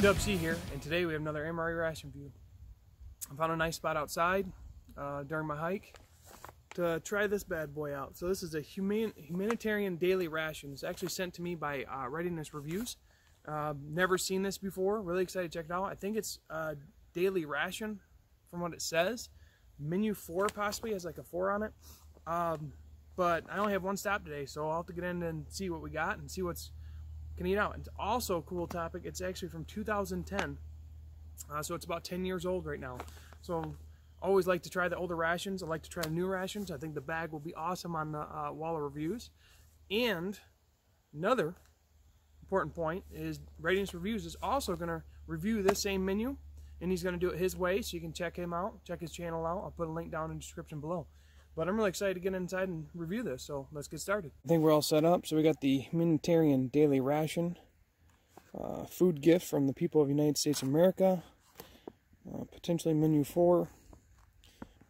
Dub C here, and today we have another MRE ration view. I found a nice spot outside uh, during my hike to try this bad boy out. So this is a human, humanitarian daily ration. It's actually sent to me by uh, Readiness Reviews. Uh, never seen this before. Really excited to check it out. I think it's a daily ration from what it says. Menu 4 possibly has like a 4 on it. Um, but I only have one stop today, so I'll have to get in and see what we got and see what's can eat out. It's also a cool topic. It's actually from 2010, uh, so it's about 10 years old right now. So always like to try the older rations. I like to try the new rations. I think the bag will be awesome on the uh, wall of reviews. And another important point is Readiness Reviews is also going to review this same menu, and he's going to do it his way, so you can check him out, check his channel out. I'll put a link down in the description below. But I'm really excited to get inside and review this, so let's get started. I think we're all set up. So we got the Humanitarian Daily Ration, uh, food gift from the people of the United States of America, uh, potentially menu 4.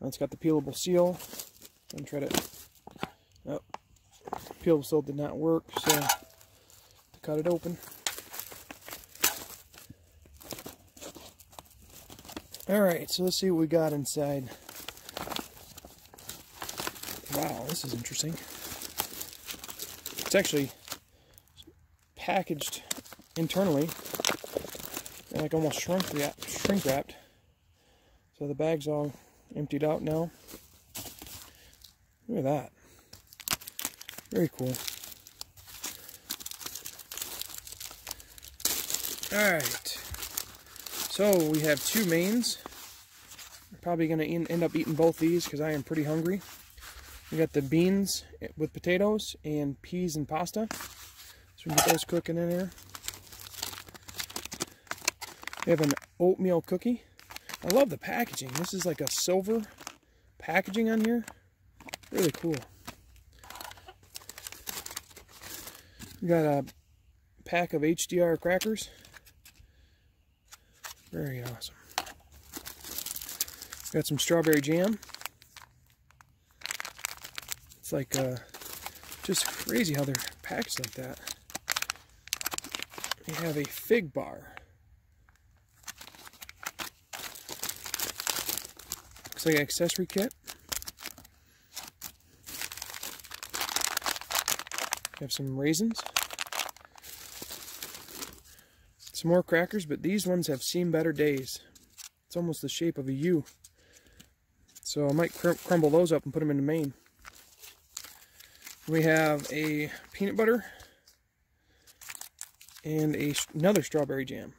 It's got the peelable seal. I'm try to... Oh, peelable seal did not work, so to cut it open. Alright, so let's see what we got inside. Wow, this is interesting. It's actually packaged internally, like almost shrink, shrink wrapped. So the bag's all emptied out now. Look at that. Very cool. Alright. So we have two mains. I'm probably going to end up eating both these because I am pretty hungry. We got the beans with potatoes and peas and pasta. So we get those cooking in there. We have an oatmeal cookie. I love the packaging. This is like a silver packaging on here. Really cool. We got a pack of HDR crackers. Very awesome. Got some strawberry jam. It's like uh, just crazy how they're packaged like that. They have a fig bar. Looks like an accessory kit. We have some raisins. Some more crackers, but these ones have seen better days. It's almost the shape of a U. So I might cr crumble those up and put them in the main. We have a peanut butter and a, another strawberry jam.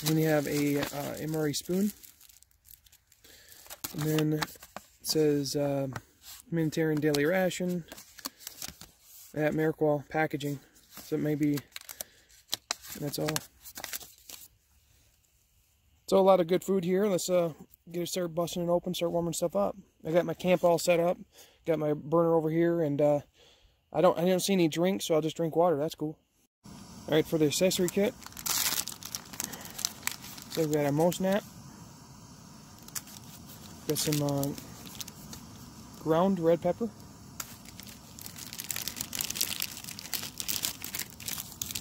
And then we have a uh, MRE spoon. And then it says uh, daily ration AmeriQual packaging. So maybe that's all. So a lot of good food here. Let's uh, get it start busting it open, start warming stuff up. I got my camp all set up. Got my burner over here, and uh, I don't I don't see any drinks, so I'll just drink water. That's cool. All right, for the accessory kit, so we got our mouse nap. Got some uh, ground red pepper.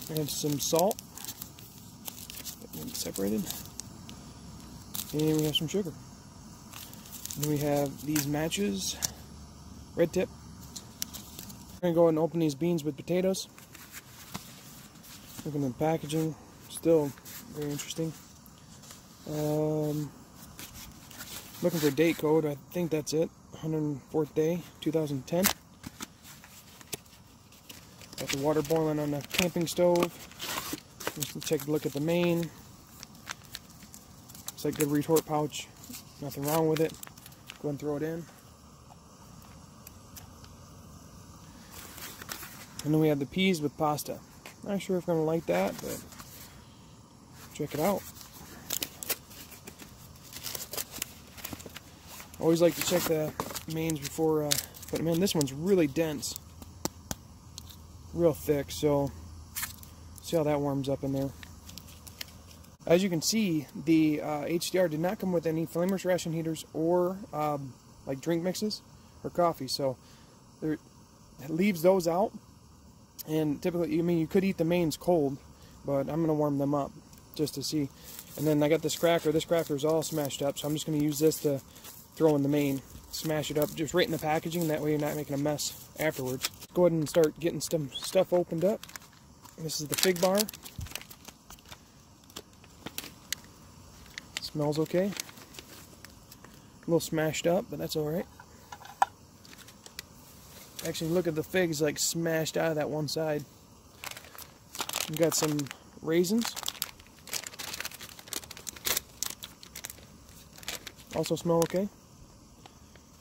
And some salt. Separated. And we have some sugar. And we have these matches, red tip. I'm gonna go ahead and open these beans with potatoes. Look at the packaging, still very interesting. Um, looking for date code, I think that's it. 104th day, 2010. Got the water boiling on the camping stove. Let's take a look at the main. It's like good retort pouch. Nothing wrong with it. Go and throw it in. And then we have the peas with pasta. Not sure if I'm to like that, but check it out. Always like to check the mains before uh, putting them in. This one's really dense. Real thick, so see how that warms up in there. As you can see, the uh, HDR did not come with any flameless ration heaters or um, like drink mixes or coffee, so there, it leaves those out. And typically, I mean, you could eat the mains cold, but I'm going to warm them up just to see. And then I got this cracker. This cracker is all smashed up, so I'm just going to use this to throw in the main. Smash it up just right in the packaging. That way you're not making a mess afterwards. Go ahead and start getting some stuff opened up. This is the fig bar. Smells okay. A little smashed up, but that's alright. Actually, look at the figs like smashed out of that one side. We've got some raisins. Also smell okay.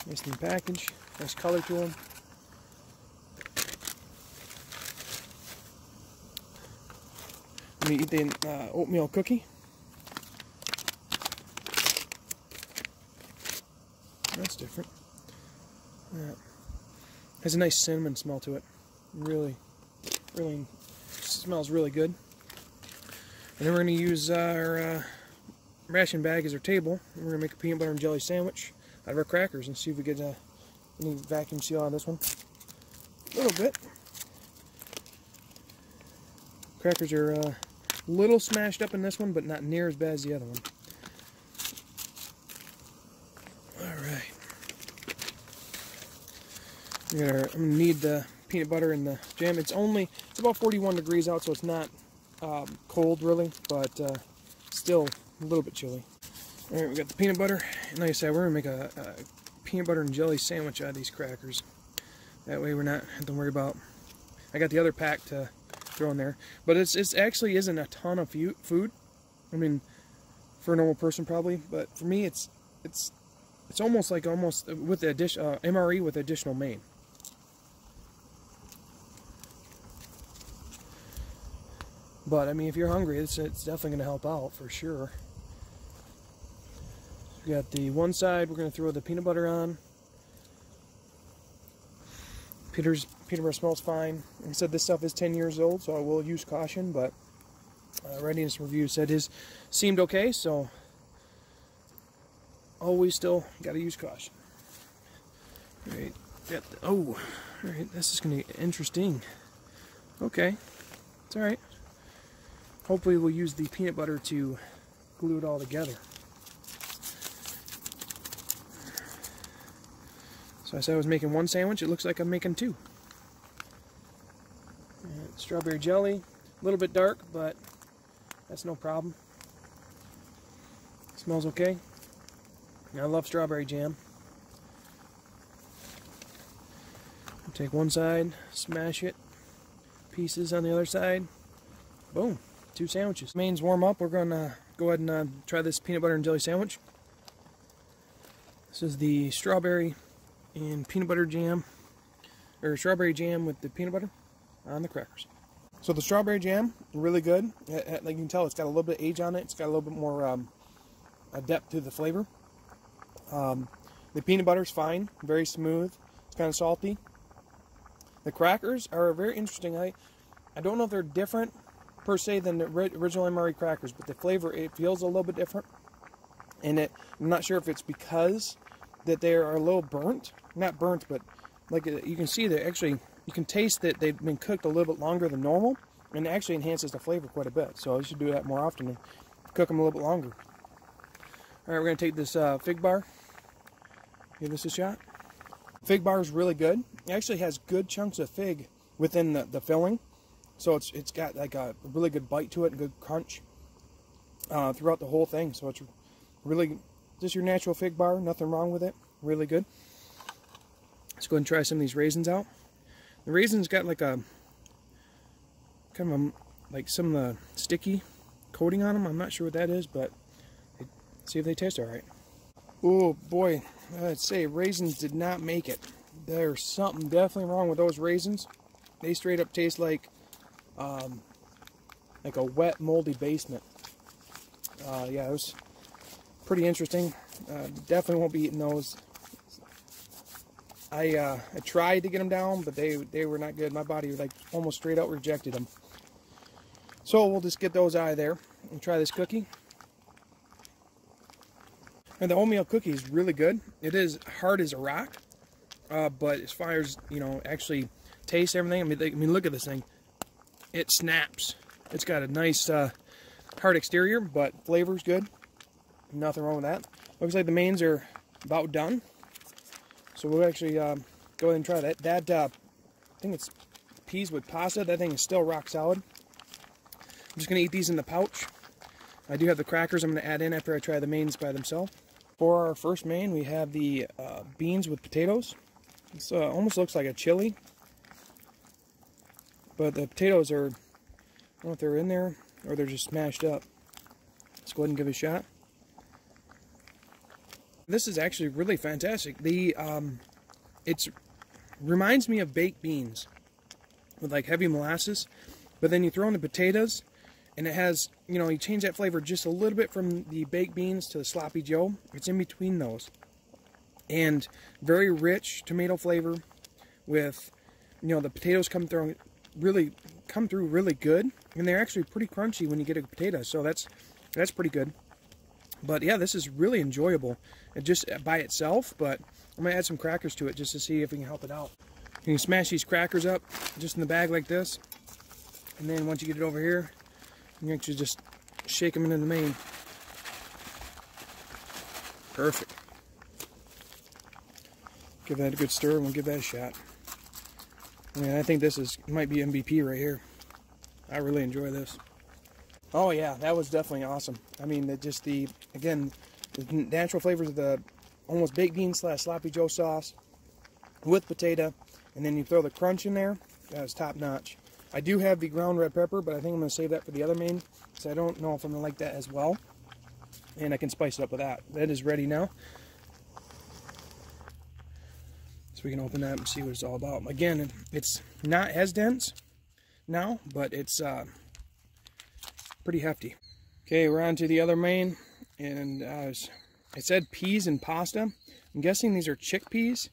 Nice new package. Nice color to them. Let me eat the uh, oatmeal cookie. That's different. Yeah. Has a nice cinnamon smell to it. Really, really smells really good. And then we're going to use our uh, ration bag as our table. We're going to make a peanut butter and jelly sandwich out of our crackers and see if we get uh, any vacuum seal on this one. A little bit. Crackers are uh, a little smashed up in this one, but not near as bad as the other one. Alright. I'm gonna need the peanut butter and the jam. It's only, it's about 41 degrees out, so it's not um, cold really, but uh, still a little bit chilly. Alright, we got the peanut butter, and like I said, we're gonna make a, a peanut butter and jelly sandwich out of these crackers. That way we're not, don't worry about, I got the other pack to throw in there. But it's, it's actually isn't a ton of food. I mean, for a normal person probably, but for me it's, it's, it's almost like almost with the addition, uh, MRE with additional main. But I mean, if you're hungry, it's, it's definitely going to help out for sure. We got the one side, we're going to throw the peanut butter on. Peter's peanut butter smells fine. I said, this stuff is 10 years old, so I will use caution, but uh, Readiness Review said his seemed okay, so always still got to use caution. All right, got oh, all right, this is going to be interesting. Okay, it's all right. Hopefully we'll use the peanut butter to glue it all together. So I said I was making one sandwich, it looks like I'm making two. And strawberry jelly, a little bit dark, but that's no problem. Smells okay. I love strawberry jam. Take one side, smash it, pieces on the other side, boom two sandwiches. Mains warm up. We're going to go ahead and uh, try this peanut butter and jelly sandwich. This is the strawberry and peanut butter jam, or strawberry jam with the peanut butter on the crackers. So the strawberry jam, really good. Like you can tell, it's got a little bit of age on it. It's got a little bit more um, depth to the flavor. Um, the peanut butter is fine, very smooth. It's kind of salty. The crackers are very interesting. I I don't know if they're different per se than the original MRE crackers, but the flavor it feels a little bit different. And it, I'm not sure if it's because that they are a little burnt, not burnt, but like uh, you can see that actually you can taste that they've been cooked a little bit longer than normal, and it actually enhances the flavor quite a bit. So I should do that more often and cook them a little bit longer. All right, we're gonna take this uh, fig bar. Give this a shot. Fig bar is really good. It actually has good chunks of fig within the, the filling. So it's it's got like a really good bite to it and good crunch uh, throughout the whole thing. So it's really just your natural fig bar. Nothing wrong with it. Really good. Let's go ahead and try some of these raisins out. The raisins got like a kind of a, like some of the sticky coating on them. I'm not sure what that is, but see if they taste all right. Oh boy, I'd say raisins did not make it. There's something definitely wrong with those raisins. They straight up taste like um, like a wet, moldy basement. Uh, yeah, it was pretty interesting. Uh, definitely won't be eating those. I uh, I tried to get them down, but they they were not good. My body like almost straight out rejected them. So we'll just get those out of there and try this cookie. And the oatmeal cookie is really good. It is hard as a rock, uh, but as far as you know, actually taste, everything. I mean, I mean, look at this thing. It snaps. It's got a nice uh, hard exterior, but flavor's good. Nothing wrong with that. Looks like the mains are about done. So we'll actually uh, go ahead and try that. That uh, I think it's peas with pasta. That thing is still rock solid. I'm just gonna eat these in the pouch. I do have the crackers I'm gonna add in after I try the mains by themselves. For our first main, we have the uh, beans with potatoes. This uh, almost looks like a chili. But the potatoes are, I don't know if they're in there or they're just smashed up. Let's go ahead and give it a shot. This is actually really fantastic. The um, It's reminds me of baked beans with like heavy molasses. But then you throw in the potatoes and it has, you know, you change that flavor just a little bit from the baked beans to the sloppy joe. It's in between those. And very rich tomato flavor with, you know, the potatoes come through really come through really good and they're actually pretty crunchy when you get a potato. So that's that's pretty good. But yeah, this is really enjoyable uh, just uh, by itself, but I'm gonna add some crackers to it just to see if we can help it out. You can smash these crackers up just in the bag like this. And then once you get it over here, you actually just shake them into the main. Perfect. Give that a good stir and we'll give that a shot. I mean, I think this is might be MVP right here. I really enjoy this. Oh yeah, that was definitely awesome. I mean, just the, again, the natural flavors of the almost baked bean slash sloppy joe sauce with potato, and then you throw the crunch in there. That was top notch. I do have the ground red pepper, but I think I'm going to save that for the other main, so I don't know if I'm going to like that as well. And I can spice it up with that. That is ready now. So we can open that and see what it's all about. Again, it's not as dense now, but it's uh, pretty hefty. Okay, we're on to the other main, and uh, it said peas and pasta. I'm guessing these are chickpeas,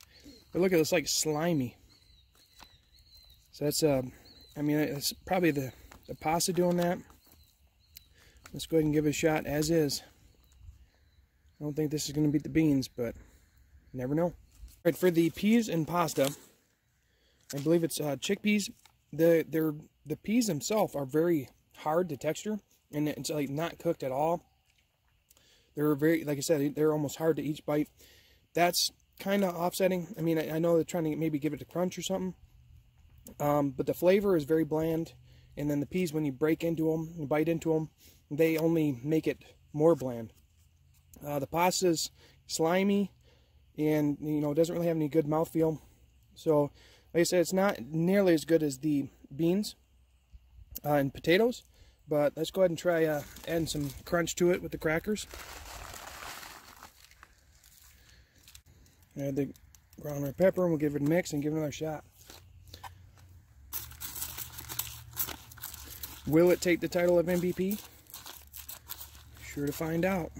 but look at this, like slimy. So that's uh, I mean, it's probably the, the pasta doing that. Let's go ahead and give it a shot as is. I don't think this is going to beat the beans, but never know. Right, for the peas and pasta, I believe it's uh, chickpeas. The they're, the peas themselves are very hard to texture, and it's like not cooked at all. They're very, like I said, they're almost hard to each bite. That's kind of offsetting. I mean, I, I know they're trying to maybe give it a crunch or something, um, but the flavor is very bland. And then the peas, when you break into them, you bite into them, they only make it more bland. Uh, the pasta's slimy and, you know, it doesn't really have any good mouthfeel. So, like I said, it's not nearly as good as the beans uh, and potatoes. But let's go ahead and try uh, adding some crunch to it with the crackers. Add the ground red pepper and we'll give it a mix and give it another shot. Will it take the title of MVP? Sure to find out.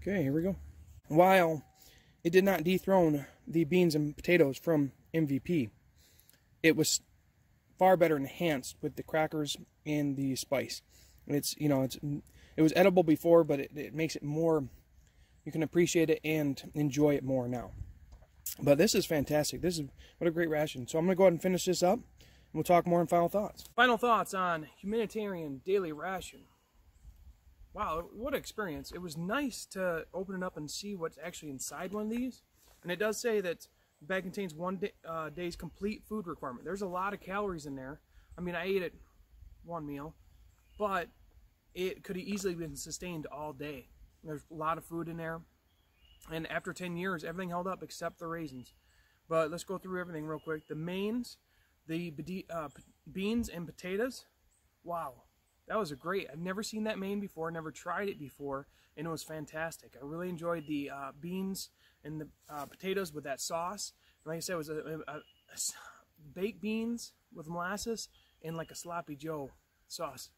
Okay, here we go. While it did not dethrone the beans and potatoes from MVP, it was far better enhanced with the crackers and the spice. It's, you know, it's it was edible before, but it, it makes it more, you can appreciate it and enjoy it more now. But this is fantastic. This is, what a great ration. So I'm going to go ahead and finish this up. And we'll talk more in final thoughts. Final thoughts on humanitarian daily ration. Wow, what an experience. It was nice to open it up and see what's actually inside one of these. And it does say that the bag contains one day, uh, day's complete food requirement. There's a lot of calories in there. I mean, I ate it one meal, but it could have easily been sustained all day. There's a lot of food in there. And after 10 years, everything held up except the raisins. But let's go through everything real quick. The mains, the uh, beans and potatoes, wow, that was a great. I've never seen that main before, never tried it before, and it was fantastic. I really enjoyed the uh, beans and the uh, potatoes with that sauce. And like I said, it was a, a, a, baked beans with molasses and like a sloppy Joe sauce.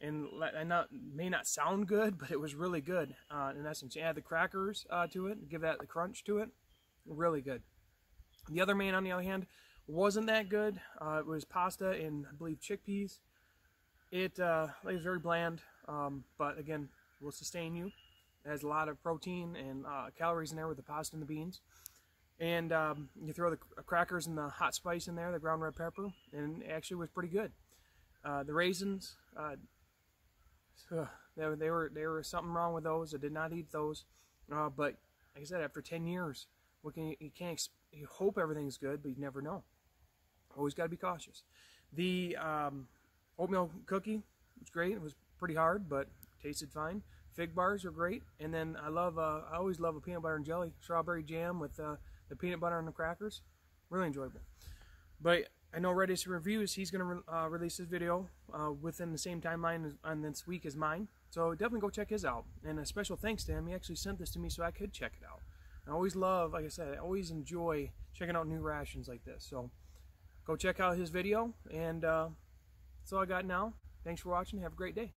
And I know may not sound good, but it was really good uh, in essence. You add the crackers uh, to it, give that the crunch to it, really good. The other main, on the other hand, wasn't that good. Uh, it was pasta and I believe chickpeas. It, uh, was very bland, um, but again, will sustain you. It has a lot of protein and uh, calories in there with the pasta and the beans. and um, you throw the crackers and the hot spice in there, the ground red pepper, and it actually was pretty good. Uh, the raisins, uh, they, they, were they were something wrong with those. I did not eat those, uh, but like I said, after 10 years, what can you, you can't you hope everything's good, but you never know. Always got to be cautious. The um, oatmeal cookie was great. It was pretty hard, but tasted fine. Fig bars are great, and then I love uh, I always love a peanut butter and jelly strawberry jam with uh, the peanut butter and the crackers. Really enjoyable. But I know Readiness Reviews, he's going to re uh, release this video uh, within the same timeline as, on this week as mine. So definitely go check his out. And a special thanks to him. He actually sent this to me so I could check it out. I always love, like I said, I always enjoy checking out new rations like this. So go check out his video. And uh, that's all I got now. Thanks for watching. Have a great day.